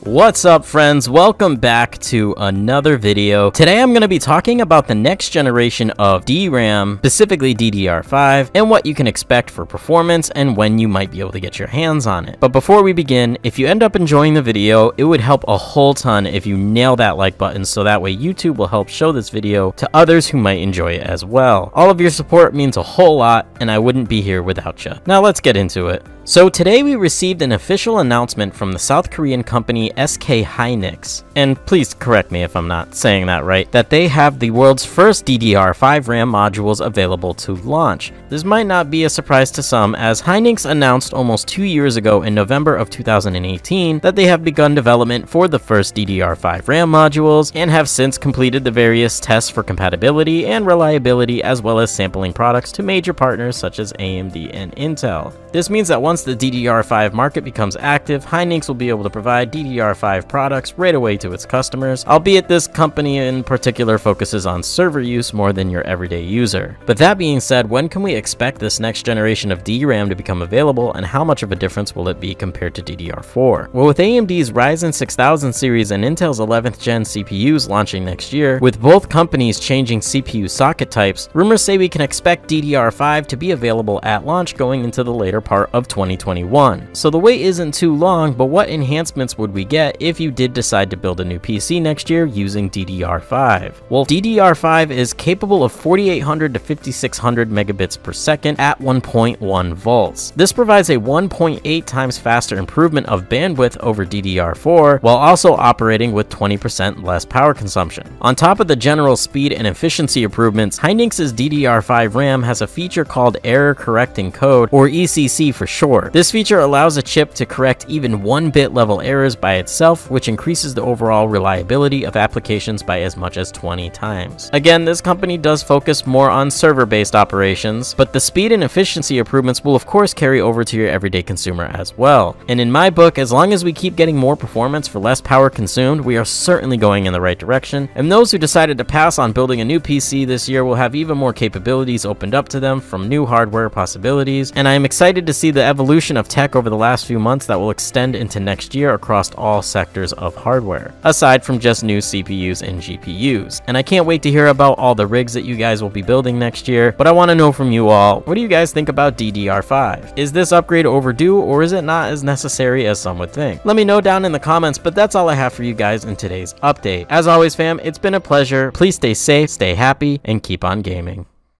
What's up friends, welcome back to another video. Today I'm going to be talking about the next generation of DRAM, specifically DDR5, and what you can expect for performance and when you might be able to get your hands on it. But before we begin, if you end up enjoying the video, it would help a whole ton if you nail that like button so that way YouTube will help show this video to others who might enjoy it as well. All of your support means a whole lot and I wouldn't be here without you. Now let's get into it. So today we received an official announcement from the South Korean company SK Hynix, and please correct me if I'm not saying that right, that they have the world's first DDR5 RAM modules available to launch. This might not be a surprise to some as Hynix announced almost two years ago in November of 2018 that they have begun development for the first DDR5 RAM modules and have since completed the various tests for compatibility and reliability as well as sampling products to major partners such as AMD and Intel. This means that once once the DDR5 market becomes active, Hynix will be able to provide DDR5 products right away to its customers, albeit this company in particular focuses on server use more than your everyday user. But that being said, when can we expect this next generation of DRAM to become available and how much of a difference will it be compared to DDR4? Well, with AMD's Ryzen 6000 series and Intel's 11th gen CPUs launching next year, with both companies changing CPU socket types, rumors say we can expect DDR5 to be available at launch going into the later part of 20 2021. So the wait isn't too long, but what enhancements would we get if you did decide to build a new PC next year using DDR5? Well, DDR5 is capable of 4800 to 5600 megabits per second at 1.1 volts. This provides a 1.8 times faster improvement of bandwidth over DDR4 while also operating with 20% less power consumption. On top of the general speed and efficiency improvements, Hynix's DDR5 RAM has a feature called Error Correcting Code, or ECC for short, this feature allows a chip to correct even 1-bit level errors by itself, which increases the overall reliability of applications by as much as 20 times. Again, this company does focus more on server-based operations, but the speed and efficiency improvements will of course carry over to your everyday consumer as well. And in my book, as long as we keep getting more performance for less power consumed, we are certainly going in the right direction, and those who decided to pass on building a new PC this year will have even more capabilities opened up to them from new hardware possibilities, and I am excited to see the evolution evolution of tech over the last few months that will extend into next year across all sectors of hardware, aside from just new CPUs and GPUs. And I can't wait to hear about all the rigs that you guys will be building next year, but I want to know from you all, what do you guys think about DDR5? Is this upgrade overdue or is it not as necessary as some would think? Let me know down in the comments, but that's all I have for you guys in today's update. As always fam, it's been a pleasure. Please stay safe, stay happy, and keep on gaming.